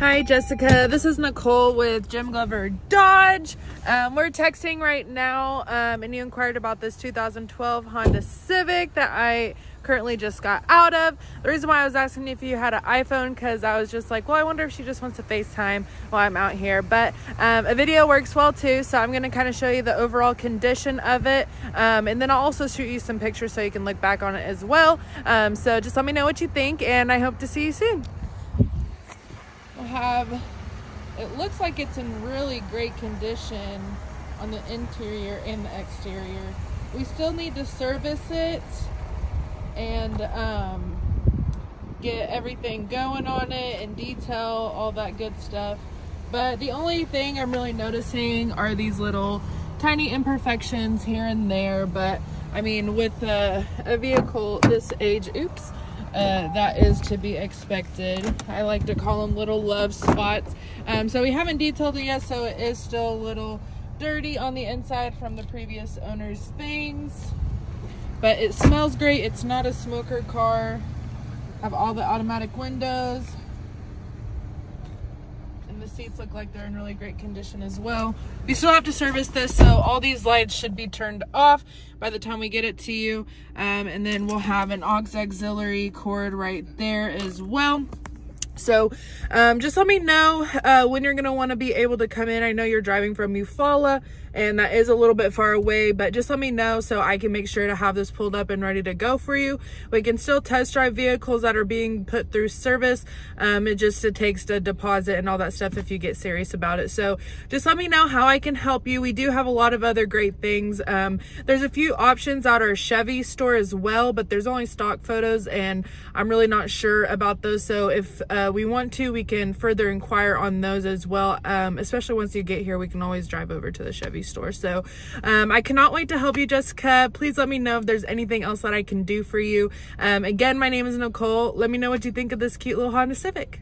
Hi Jesika, this is Nicole with Jim Glover Dodge. Um, we're texting right now um, and you inquired about this 2012 Honda Civic that I currently just got out of. The reason why I was asking if you had an iPhone because I was just like, well, I wonder if she just wants to FaceTime while I'm out here. But um, a video works well too, so I'm going to kind of show you the overall condition of it. Um, and then I'll also shoot you some pictures so you can look back on it as well. Um, so just let me know what you think and I hope to see you soon have, it looks like it's in really great condition on the interior and the exterior. We still need to service it and um, get everything going on it and detail all that good stuff. But the only thing I'm really noticing are these little tiny imperfections here and there. But I mean, with uh, a vehicle this age, oops, uh, that is to be expected. I like to call them little love spots. Um, so we haven't detailed it yet, so it is still a little dirty on the inside from the previous owner's things. But it smells great. It's not a smoker car. Have all the automatic windows seats look like they're in really great condition as well. We still have to service this, so all these lights should be turned off by the time we get it to you. Um, and then we'll have an aux auxiliary cord right there as well. So um, just let me know uh, when you're going to want to be able to come in. I know you're driving from Eufaula and that is a little bit far away, but just let me know so I can make sure to have this pulled up and ready to go for you. We can still test drive vehicles that are being put through service. Um, it just it takes the deposit and all that stuff if you get serious about it. So just let me know how I can help you. We do have a lot of other great things. Um, there's a few options at our Chevy store as well, but there's only stock photos and I'm really not sure about those. So if uh, we want to, we can further inquire on those as well. Um, especially once you get here, we can always drive over to the Chevy store. So um, I cannot wait to help you, Jesika. Please let me know if there's anything else that I can do for you. Um, again, my name is Nicole. Let me know what you think of this cute little Honda Civic.